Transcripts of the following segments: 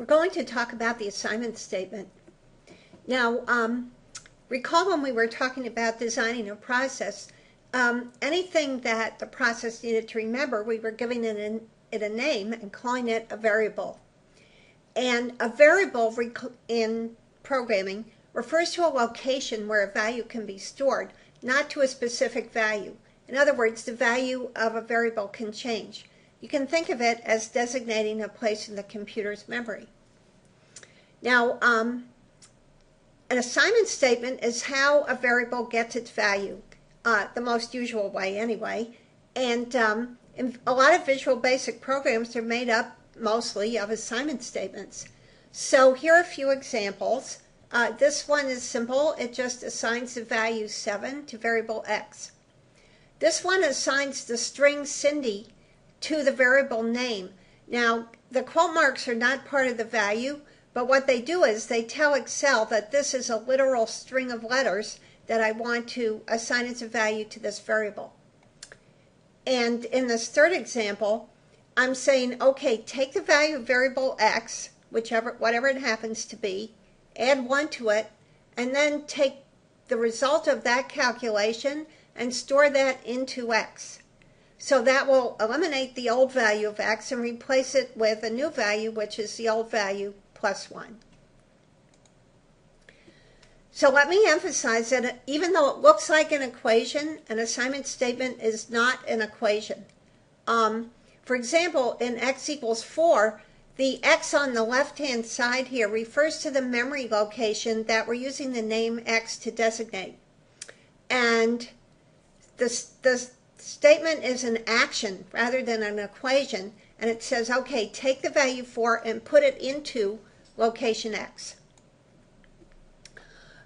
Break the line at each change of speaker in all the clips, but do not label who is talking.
We're going to talk about the assignment statement. Now, um, recall when we were talking about designing a process, um, anything that the process needed to remember, we were giving it, an, it a name and calling it a variable. And a variable in programming refers to a location where a value can be stored, not to a specific value. In other words, the value of a variable can change. You can think of it as designating a place in the computer's memory. Now, um, an assignment statement is how a variable gets its value, uh, the most usual way anyway. And um, a lot of Visual Basic programs are made up mostly of assignment statements. So here are a few examples. Uh, this one is simple. It just assigns the value 7 to variable x. This one assigns the string Cindy to the variable name. Now, the quote marks are not part of the value, but what they do is they tell Excel that this is a literal string of letters that I want to assign as a value to this variable. And in this third example, I'm saying, okay, take the value of variable x, whichever, whatever it happens to be, add 1 to it, and then take the result of that calculation and store that into x. So that will eliminate the old value of x and replace it with a new value, which is the old value plus 1. So let me emphasize that even though it looks like an equation, an assignment statement is not an equation. Um, for example, in x equals 4, the x on the left-hand side here refers to the memory location that we're using the name x to designate. And the, the statement is an action rather than an equation, and it says, okay, take the value 4 and put it into location x.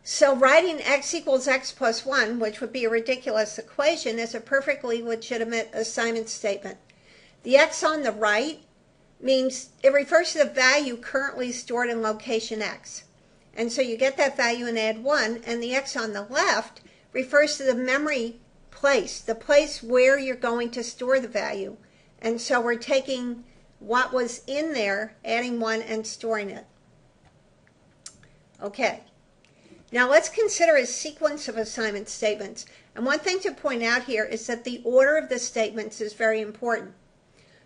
So writing x equals x plus 1, which would be a ridiculous equation, is a perfectly legitimate assignment statement. The x on the right means it refers to the value currently stored in location x. And so you get that value and add 1, and the x on the left refers to the memory place, the place where you're going to store the value. And so we're taking what was in there, adding one, and storing it. Okay. Now let's consider a sequence of assignment statements. And one thing to point out here is that the order of the statements is very important.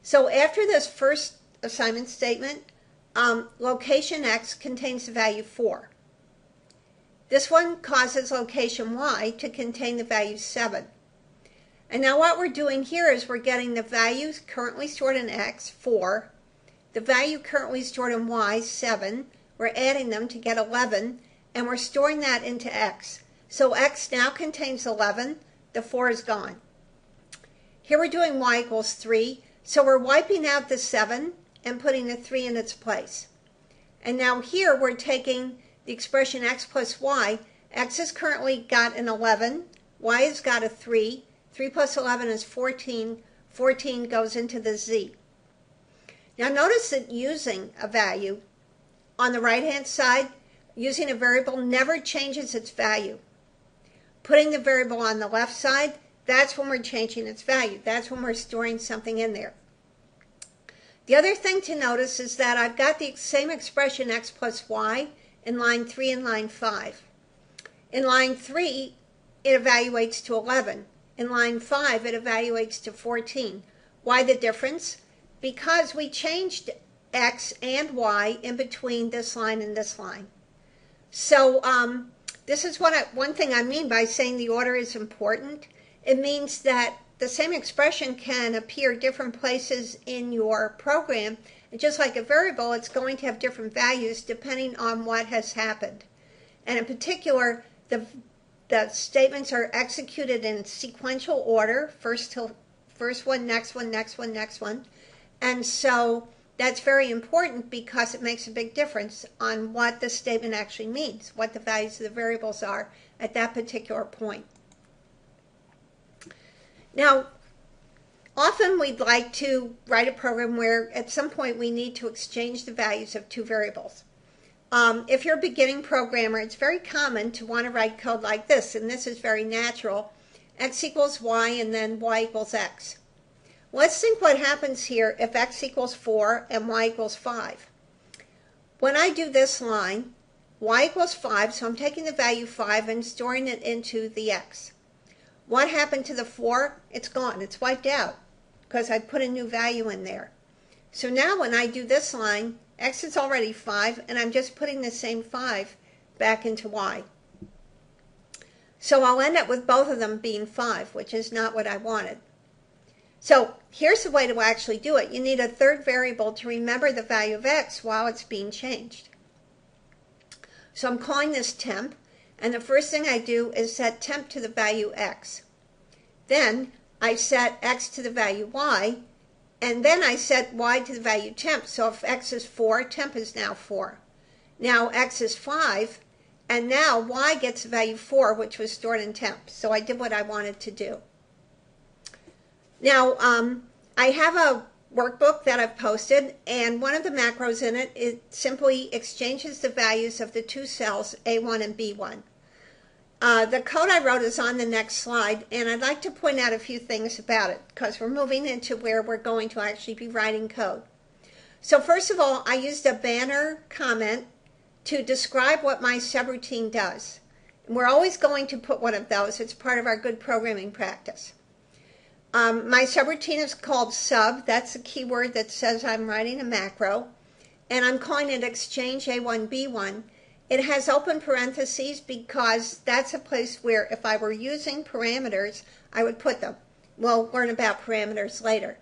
So after this first assignment statement, um, location X contains the value 4. This one causes location Y to contain the value 7. And now what we're doing here is we're getting the values currently stored in X, 4, the value currently stored in Y, 7. We're adding them to get 11, and we're storing that into X. So X now contains 11. The 4 is gone. Here we're doing Y equals 3. So we're wiping out the 7 and putting the 3 in its place. And now here we're taking the expression x plus y. x has currently got an 11. y has got a 3. 3 plus 11 is 14. 14 goes into the z. Now notice that using a value on the right hand side, using a variable never changes its value. Putting the variable on the left side, that's when we're changing its value. That's when we're storing something in there. The other thing to notice is that I've got the same expression x plus y in line 3 and line 5. In line 3, it evaluates to 11. In line 5, it evaluates to 14. Why the difference? Because we changed x and y in between this line and this line. So um, this is what I, one thing I mean by saying the order is important. It means that the same expression can appear different places in your program. And just like a variable, it's going to have different values depending on what has happened. And in particular, the the statements are executed in sequential order, first to first one, next one, next one, next one. And so that's very important because it makes a big difference on what the statement actually means, what the values of the variables are at that particular point. Now, often we'd like to write a program where at some point we need to exchange the values of two variables. Um, if you're a beginning programmer, it's very common to want to write code like this, and this is very natural. x equals y and then y equals x. Let's think what happens here if x equals 4 and y equals 5. when I do this line, y equals 5, so I'm taking the value 5 and storing it into the x. What happened to the 4? It's gone. It's wiped out because I put a new value in there. So now when I do this line, x is already 5, and I'm just putting the same 5 back into y. So I'll end up with both of them being 5, which is not what I wanted. So here's the way to actually do it. You need a third variable to remember the value of x while it's being changed. So I'm calling this temp, and the first thing I do is set temp to the value x. Then I set x to the value y, and then I set y to the value temp. So if x is 4, temp is now 4. Now x is 5, and now y gets the value 4, which was stored in temp. So I did what I wanted to do. Now, um, I have a workbook that I've posted, and one of the macros in it, it simply exchanges the values of the two cells, A1 and B1. Uh, the code I wrote is on the next slide, and I'd like to point out a few things about it because we're moving into where we're going to actually be writing code. So first of all, I used a banner comment to describe what my subroutine does. We're always going to put one of those. It's part of our good programming practice. Um, my subroutine is called sub. That's a keyword that says I'm writing a macro. And I'm calling it exchange A1B1. It has open parentheses because that's a place where if I were using parameters, I would put them. We'll learn about parameters later.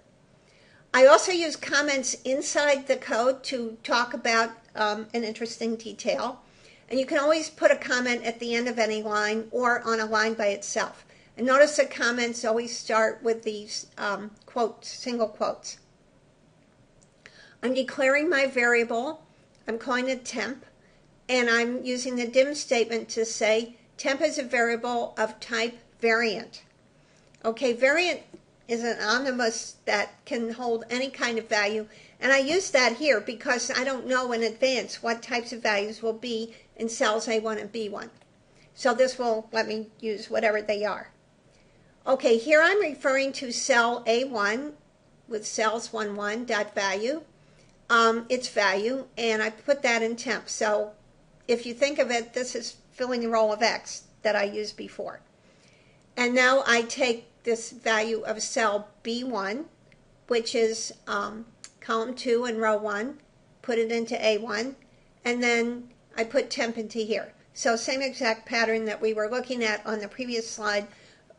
I also use comments inside the code to talk about um, an interesting detail. And you can always put a comment at the end of any line or on a line by itself. And notice the comments always start with these um, quotes, single quotes. I'm declaring my variable. I'm calling it temp. And I'm using the dim statement to say temp is a variable of type variant. Okay, variant is an omnibus that can hold any kind of value. And I use that here because I don't know in advance what types of values will be in cells A1 and B1. So this will let me use whatever they are. Okay, here I'm referring to cell A1 with cells 1, 1 dot value, um, its value, and I put that in temp. So if you think of it, this is filling the role of X that I used before. And now I take this value of cell B1, which is um, column 2 and row 1, put it into A1, and then I put temp into here. So same exact pattern that we were looking at on the previous slide,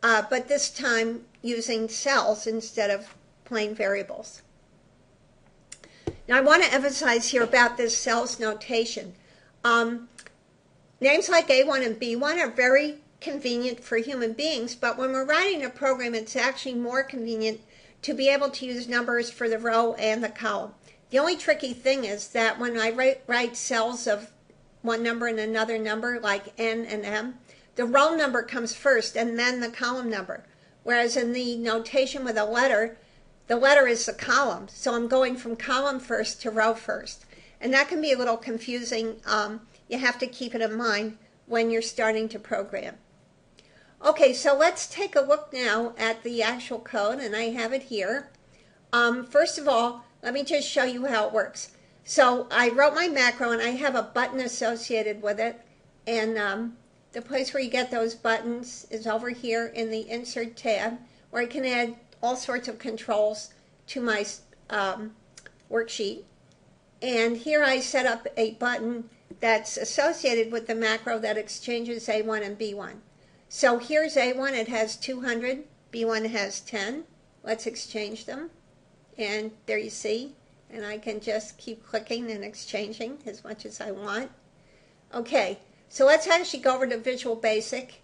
uh, but this time using cells instead of plain variables. Now I want to emphasize here about this cells notation. Um, names like A1 and B1 are very convenient for human beings, but when we're writing a program, it's actually more convenient to be able to use numbers for the row and the column. The only tricky thing is that when I write, write cells of one number and another number, like N and M, the row number comes first and then the column number. Whereas in the notation with a letter, the letter is the column. So I'm going from column first to row first. And that can be a little confusing. Um, you have to keep it in mind when you're starting to program. Okay, so let's take a look now at the actual code, and I have it here. Um, first of all, let me just show you how it works. So I wrote my macro, and I have a button associated with it, and um, the place where you get those buttons is over here in the Insert tab, where I can add all sorts of controls to my um, worksheet. And here I set up a button that's associated with the macro that exchanges A1 and B1. So here's A1, it has 200, B1 has 10. Let's exchange them. And there you see, and I can just keep clicking and exchanging as much as I want. Okay, so let's actually go over to Visual Basic.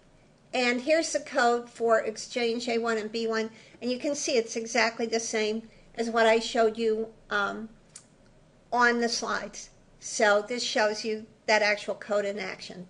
And here's the code for Exchange A1 and B1. And you can see it's exactly the same as what I showed you um, on the slides. So this shows you that actual code in action.